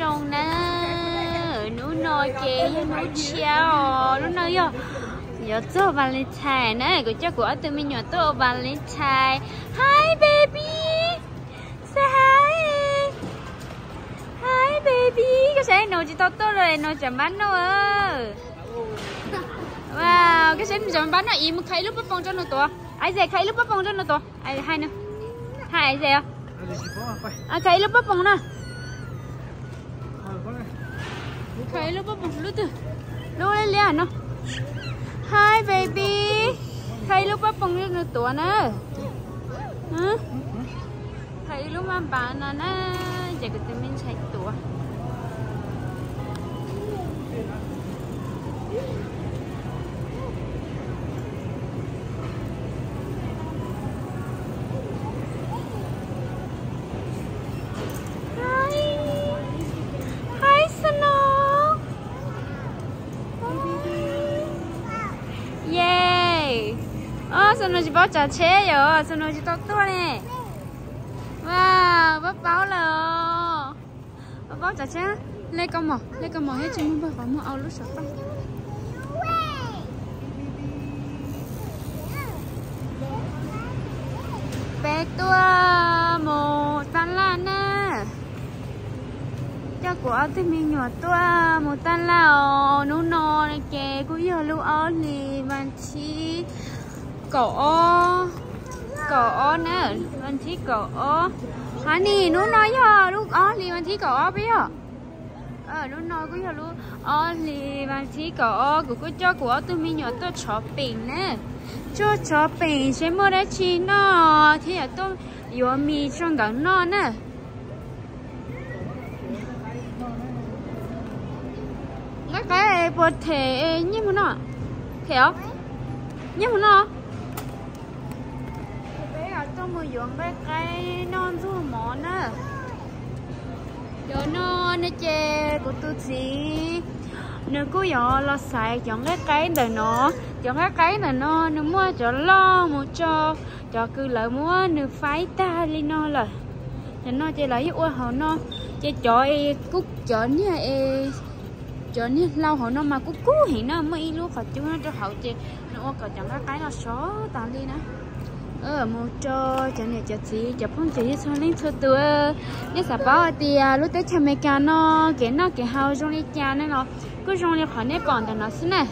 rồng nè. Nú nồi chè nú chéo nú nồi yo giờ tôi Valentine nè của chắc của tôi mình nhỏ tôi Valentine. Hi baby. Say hi. Hi baby. Cái sẽ nồi chỉ tốt tốt rồi nồi chấm bánh đâu ơ wow cái sẽ chấm bánh này im khay lúc bắt bông cho nó to ai dè khay lúc bắt bông cho nó to ai hai nữa. Hai ai dè à? À khay lúc bắt bông nè khay lúc bắt bông lúc từ lúc lên liền nó Hi, baby. Khay lúc bắt bông cho nó to nè hả Khay lúc mà bạn nè nè giờ cái tụi bố chạy trả chế rồi sao nó chỉ tóc tua nè wow bố báo lờ Bố báo trả chế lấy con mỏ lấy con mỏ hết chứ bố, phải mua ao lúc sợ không bé tua một tan lan nè cho của tôi mình nhỏ tua một tan lao nú nò này kè cũng giờ lưu ó lì van chi cổ cổ nữa van thích cổ hả, nì, nú nói cho lúc ó ờ, lì van thích cổ biết không? Ờ nó nói cũng cho lúc ó ờ, lì van thích cổ của cô cho của tôi mình nhỏ tôi shopping nè. Cho shopping sẽ mua đấy chi nó? Thì là tôi yêu mi trong gần nó nè. Nó cái bột thể như thế nào hiểu như thế nào bây giờ tôi cái cái non du món á. Cho nó nó che của tôi gì nếu cô nhỏ lo xài chọn cái cái đời nó chọn cái cái là nó nó mua cho lo mua cho cho cứ lại mua nó phái ta lên nó là cho nó chơi lấy ua họ nó chơi cho e cúc cho nha e cho nha lâu họ nó mà cúc cú thì nó mới luôn họ chú nó cho hậu chơi, nó còn chọn cái cái nó số tàn đi nữa ờ một cho cho này cho chị cho phong chị cho lên thôi tụi nếu sao bảo thì à, lúc tới cha mẹ cha nó, cái nó, cái hao trong đi cha nó nó, cứ trong đi khỏi nếp bọn nó xin này.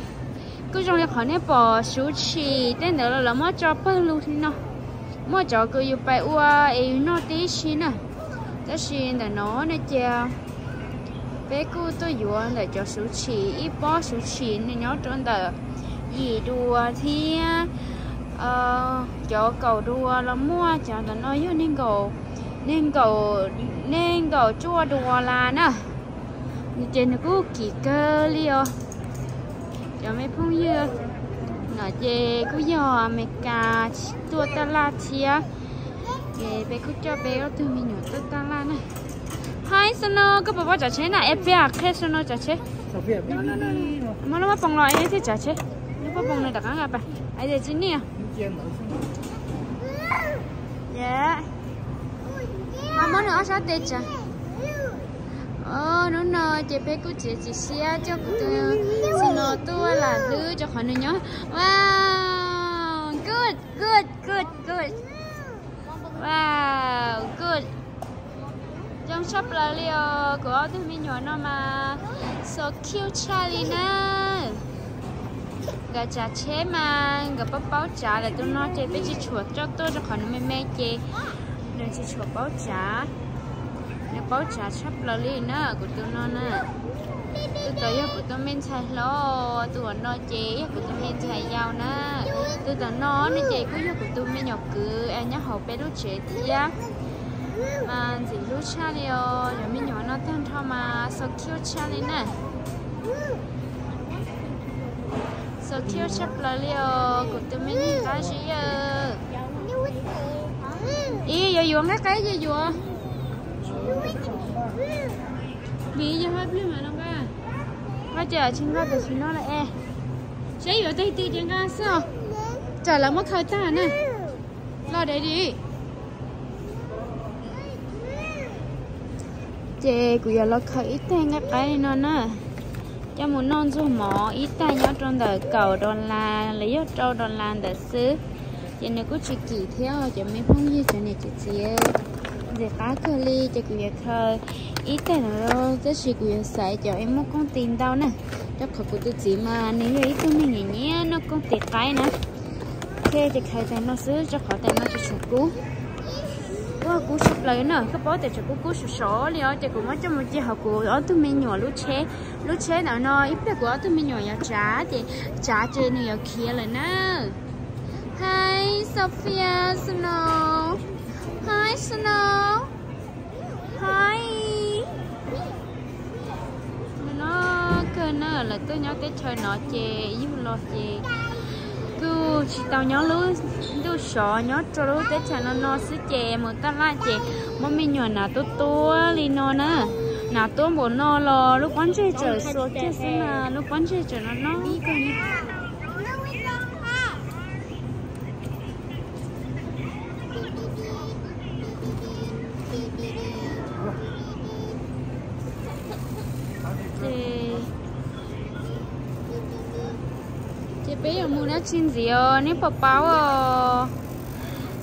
Cứ trong đi khỏi nếp bỏ số chỉ tên đó là mất cho bao lâu thì nó. Mất cho cứ yêu bài ua ấy nó tí xin à đó xin là nó này cha bé cô tôi yêu để cho số chỉ ít bỏ số chỉ nên nhớ trong đó gì đùa thì à, ờ cho cầu đùa là mua cho nó yêu nên cầu nên cầu nên cầu chua đùa là nè như trên nó cứ kỳ cơ liò cho mấy phong như nó chê cứ giò mẹ cà tua ta la chia cái bé cứ cho bé ở từ mình nhỏ ta la này hai sano có bảo bảo trả chế này em biết khai sano trả chế mà nó mà bằng lại ấy thì trả chế nó bằng này đặt ăn à bà ai để chín nè dạ. Mà món nữa sao tê chả ờ nó nè chị bé của chị chị xe cho tôi ờ, xin nó tôi là đưa cho khỏi nữa nhớ. Wow, good good good good. Wow, good. Trong shop là liều của tôi mình nhỏ nó mà. So cute, Charlie nè gà chả chế mà, gà bắp bao chả là tôi nói chế với chị chuột cho tôi cho khỏi nó mê mê chế nên chị chuột bao chả. Nếu bao chả shop lò lì nữa của tôi nó nè. Tôi tới của tôi mình xài lo tôi nó chế của tôi mình xài dao nè. Tôi tới nó nó chế của của tôi mình nhọc cứ à, em nhá học bé lúc chế thì á. Mà chỉ lúc cha đi rồi mình nhỏ nó thân thao mà sau cute cha đi nè so cute chấp là liều của tụi mình nhìn cái gì giờ? Ý, giờ dùng cái cái gì vừa? Bị giờ hết biết mà nó cả bây giờ chính ra được nó là e. Chế ở đây từ trên ga, sao? Trả là mất thời ta nè. Lo để đi. Chế cũng giờ lo khởi tên cái cái nó nè cho muốn non du mỏ, ít ta nhớ trong đời cầu đòn là lấy ở trâu đòn là để xứ. Cho này cứ chỉ kỳ theo cho mấy phong như cho này chị chị để cá cơ ly cho cũng giờ khơi ít ta nữa rồi tất chỉ cũng giờ xài cho em một con tiền đâu nè. Cho khỏi của tôi chỉ mà, nếu như ít tôi mình nhé, nó con tiền cái nè. Thế thì khai tay nó xứ cho khỏi tay nó cho sụp cú cú sụp lấy nữa các bố thì cho cú cú sụp sổ. Liền thì cũng mất trong một chiếc học của ở tôi mình nhỏ lúc chế lúc chế nào nó ít biết của tôi mình nhỏ nhỏ trả thì trả trên này ở kia là nè Hi, Sophia, Snow. Hi Snow. Hi. Nó cơ nó là tôi nhớ tới chơi nó chè giúp lo chè chỉ tao nhớ lú lú sợ nhớ cho lú tới chả nó nó sứ chè một ta la chè. Mà mình nhỏ nào tu tu li nó nè. Nào tu bộ nó lo lúc quán chơi chờ số chơi xin là lúc quán chơi chờ nó nó cái bé mua nó xin gì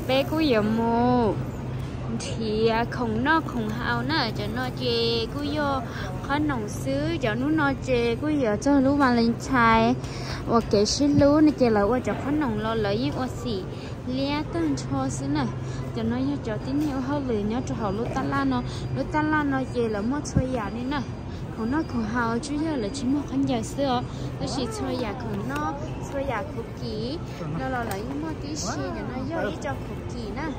bé cú giờ mua thì à, không nó không hao nó, cho nó chê cú vô. Khó nồng xứ, cho nó nó chê cú giờ cho lú mà lên chai và kể xin lú, nó chê là qua cho khó nồng lo lợi với qua xì lia tân cho xứ nè. Cho nó cho tín hiệu hơn lười nhớ cho họ lú ta la nó lú ta la nó chê là mất chơi giả nên nè không nó không hao chứ giờ là chỉ một khán giả xưa nó chỉ chơi giả không nó chơi giả cookie nó là lấy một tí xì cho nó giờ ít cho cookie nè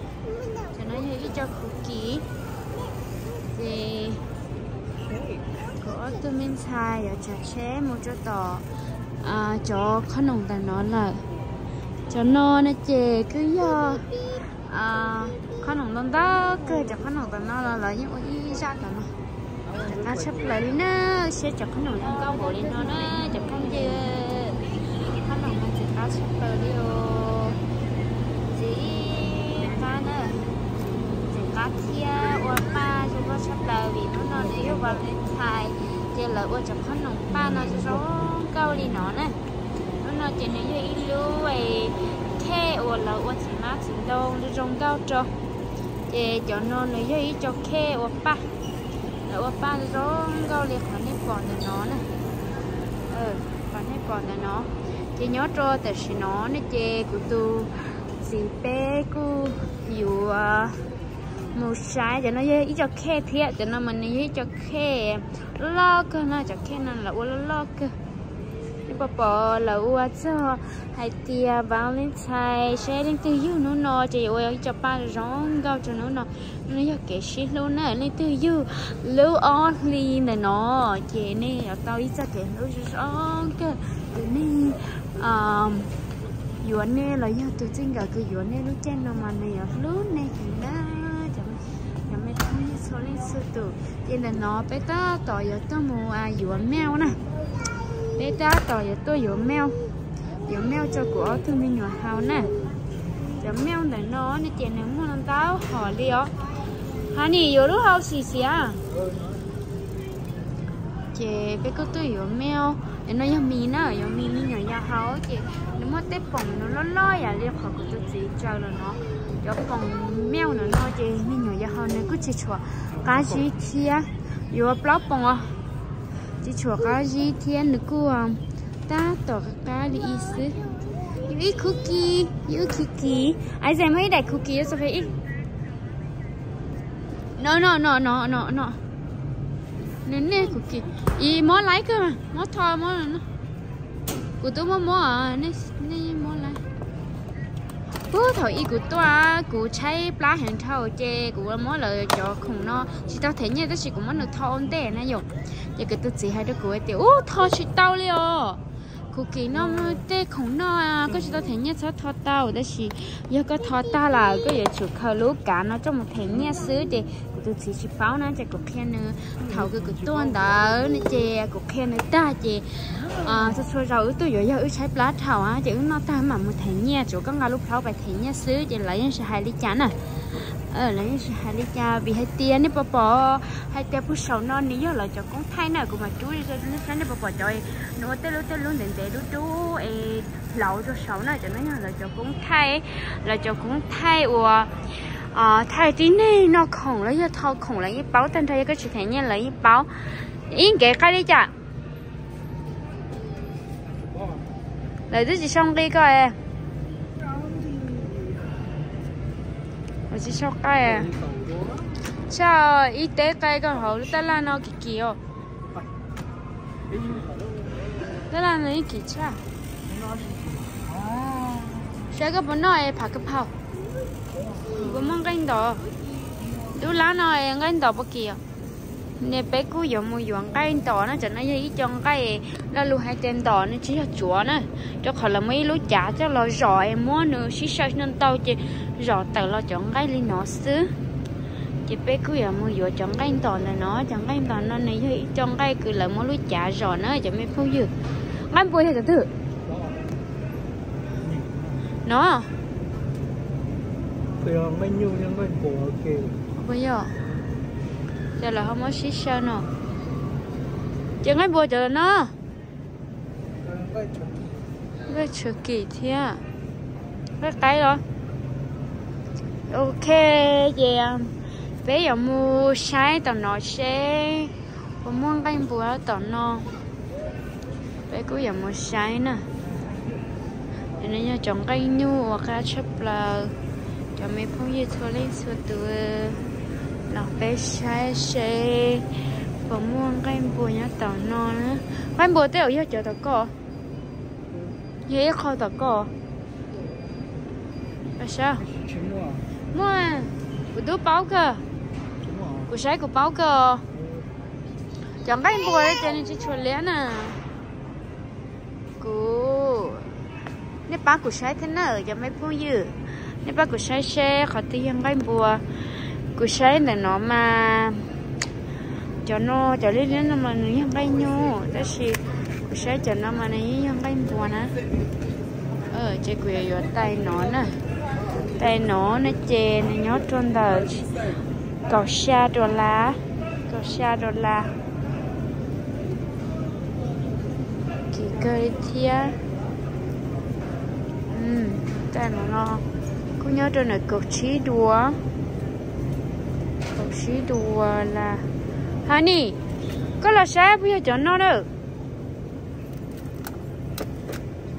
cho nó giờ ít cho cookie thì có tôi mình xài ở chả chế một chỗ tỏ à cho khăn nồng ta nó là cho nó nó chè cứ do à khăn nồng đó cứ cho khăn nồng ta nó là lấy những cái ra cả lại nó sẽ chọc cái nồi không có bộ lên nó nó chọc không chứ nó nằm mà chỉ có lại đi chỉ ta nữa chỉ có kia qua ba cho có sắp lại vì nó nó nếu vào lên thay chỉ là qua chọc cái nồi ba nó sẽ sống cao đi nó nè. Nó nó chỉ nếu như ít lưu về khe hoặc là qua chỉ má chỉ đâu đi trong cao cho để cho nó nếu như ít cho khe hoặc ba Ờ, ở ba đó gao liệt còn hết còn để nó này, ờ còn hết còn để nó. Chỉ nhớ cho tại vì nó nè chê của tu gì bé của dù ờ, một sai. Cho nó ít cho khe thiệt. Cho nó mình ít cho khe. Lock, nó cho khe nó là bà bò là ua cho hay tia Valentine sharing xài xe từ yêu nó nó chị ơi cho ba rong gạo cho nó nó nó giờ kể shit luôn nè lên từ you lưu only nè nó chị nè tao ít cho kể lưu rong cơ từ nè um yuan nè là giờ từ trên gạo cái yuan nè lúc trên nó mà nè lúc nè thì na chẳng chẳng lên số từ cho nên nó bé ta tỏ giờ tao mua à yuan mèo nè bé ta tỏ giờ tôi yuan mèo yuan mèo cho của thương minh nhỏ hào nè. Giờ mèo để nó nè tiền nó mua làm tao đi ó. Hà nì yo lúc hào xì xì à chị bé có tôi yuan mèo để nó yum mì nè yum mì mì nhỏ nhỏ hào chị. Nếu mà tết bông nó lo lo à liền khỏi của tôi chỉ cho là nó. Cho bông mèo nó nó chị mì nhỏ nhỏ hào này cứ chỉ chua cá gì kia yo blog bông à chỉ chua cá gì thiên nữa cô à ta tỏ cá đi ý yêu eat cookie yêu cookie ai dám mấy đại cookie cho phải ít? No no no no no no nên nè cookie y món lấy cơ mà. Món thò món nó. Của tôi món món à nè nè bố thổi y của tôi của cháy plá hàng thầu chê của món lời cho không nó. Chỉ tao thấy như đó chỉ cũng món được thò ổn tệ nè dục giờ cái tôi chỉ hai đứa của ấy tiểu ô thò chỉ tao liền kỳ nó tê không nó à. Có chỉ tao thấy nhất sao thọ tao đó chỉ giờ có thọ tao là, có giờ chụp khâu lúa cả, nó trong một thấy nhất xứ để tôi chỉ chỉ pháo nó chỉ có khen nữa thầu cái cái tuôn đó nó chỉ có khen nữa ta chỉ à tôi xôi rau tôi giờ giờ trái lá thầu á chỉ nó ta mà một thấy nhất chỗ con ngà lúc pháo bài thấy nhất xứ chỉ lấy những sự hài lý chán à ờ lấy hai lý cha vì hai tiền này bỏ bỏ hai tiền phút sầu non ní giờ là cho con thay nào của mà chú đi ra nó sáng này bỏ bỏ trời nó tới lúc tới lúc đến tê lúc chú ê lẩu cho sầu này cho nó là cho con thay là cho con thay của ờ thay này nó khổng lấy thao khổng lấy báo tên thay cái chuyện này lấy báo. Yên kể cái đi chả. Lấy đứa chị xong đi coi à. em xong cái em sao y tế cái cái hậu ta là nó kỳ kỳ ô. Ta là nó kỳ chả. Sẽ có bọn nó em phải cái phao có mong gánh đó. Đủ lá nói gánh đó bất kỳ nè, bé cứ dùng mua dùng cái đó nó chẳng nói gì trong cái là lu hai tên đó nó chỉ là chúa nữa cho khỏi là mấy lú chả cho lo rõ em mua nữa. Xí sợ nên tao chỉ rõ tờ lo chọn cái li nó xứ. Chỉ bé cứ giờ mua vừa chọn cái đó là nó. Chọn cái đó nó này gì trong cái cứ là mua lú chả rõ nó cho mấy phút dư ngắm bùi hay bây giờ mấy nhiêu nhưng mấy bộ kì bây giờ giờ là không có xí sao nó chẳng ai bùa chờ nó. Cái chờ kỳ thế à. cái cái đó. Ok, vậy um, bây giờ mua sai tao nó sẽ có muốn cái bùa tao nó bây giờ giờ mua sai nè. Nên nhớ chọn cái nhu hoặc cái chấp là cho mấy phong như thôi lên số từ lọc bé sai xe và mua cái em bùi nhá tao non á. Cái em bùi bùa tao giờ chờ tao có dưới khó tao có là sao? Mua của tôi báo cơ. Của sai của báo cơ. Chẳng cái bùa đấy cho nên chỉ chuột lẽ nè. Của nếu bác của sai thế nào? Cho mấy phong dư? Nếu bác của sai xe khó tiền cái bùa của sai là nó mà cho nó, cho lên lên nó mà nó như cái nhô đó là của sai cho nó mà nó như cái bùa nè. Ờ chơi quỳ ở tay nó nè. Tay nó nó chè nó nhót trên đời cầu xa đô la cầu xa đô la. Kỳ cơ thia. Ừ tay nó nó cô nhớ trên này cực trí đùa. Cực trí đùa là honey có là sao bây giờ chọn nó đâu?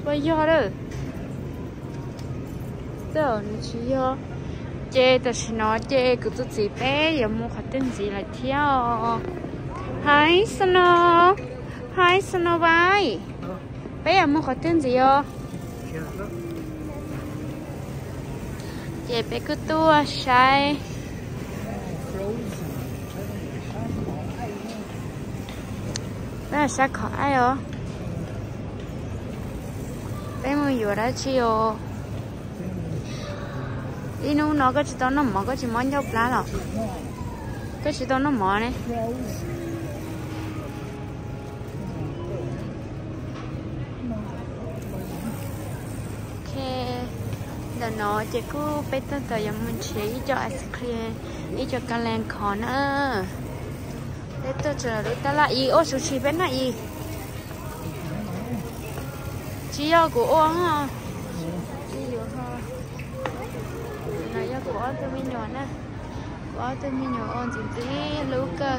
Bây giờ đâu? Giờ nó chỉ giờ chê ta chỉ nói chê, cứ chút chỉ bé giờ mua khát tên gì là theo. Hi Snow hi Snow vai bé giờ mua khát tên gì không chê bé cứ tua sai bé là sao khó ai không? Bé mua ra chi chiều đi nu nó có chỉ tao nó mỏ, có chỉ món nhau lá lọ Có chỉ tao nó mỏ này ok giờ nó chỉ có bé tao tao giống mình chỉ cho ice cream đi cho cà lan khó nữa. Bé tao chờ đợi ta lại gì ô, sushi bé này gì chỉ yêu của ô ha? Của tôi mới nhỏ nè. Của tôi mới nhỏ ôn chỉ tí lú cơ.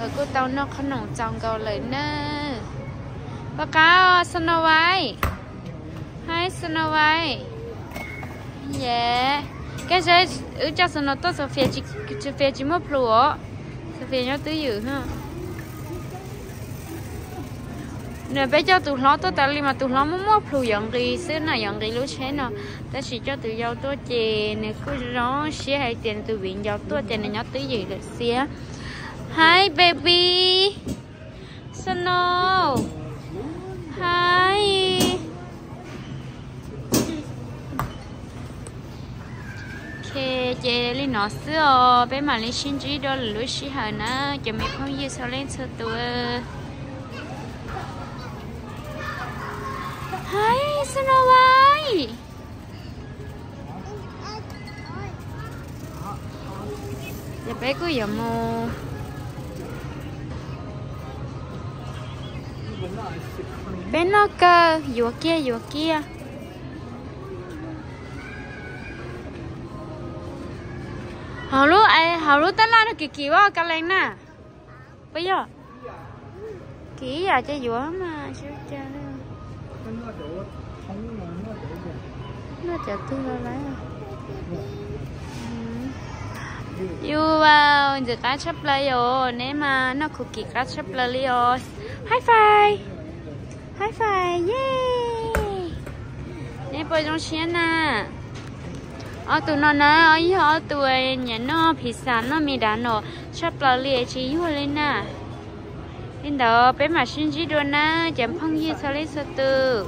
Ở cô tao nó không nồng trong cầu lấy nè. Bà cáo Snow White hi Snow White yeah cái xe ở trong Snow nó tốt phía chỉ chỉ phía chỉ mất lúa sẽ phía tứ dữ ha. Nè bây giờ tụi nó tôi tại mà tụi nó muốn mất phụ dọn gì xứ nào dọn gì lúc thế nào ta chỉ cho tụi giàu tôi chè nè, cứ rõ xía hay tiền tụi viện giàu tôi chè này nhớ tới gì được xía hi, baby. Snow hi. Ok chè lên nó xưa bé mà lên xin chỉ đó là lúc xí hở nữa cho mẹ không gì sao lên sơ tụi sao nó vậy giờ bé cứ giờ mù bé nó cơ vừa kia vừa kia hầu lúc ai hầu lúc tên lo nó kì kì quá cái lên nè. Bây giờ. Kì giờ chơi dũa mà chưa chơi? Nó chả thương rồi đấy ừ. yêu vào, giờ cá chấp lấy rồi nếu mà nó cực kỳ cá chấp lấy rồi high five. High five, yeah. Nếu bây giờ xem nè ở tụi nó nè ở ở tụi nhà nó pizza nó mì đá nó là lấy chỉ yêu lên nè. Nên đó, bé mà xin chỉ đồ nè. Chẳng phong gì sao lấy sao từ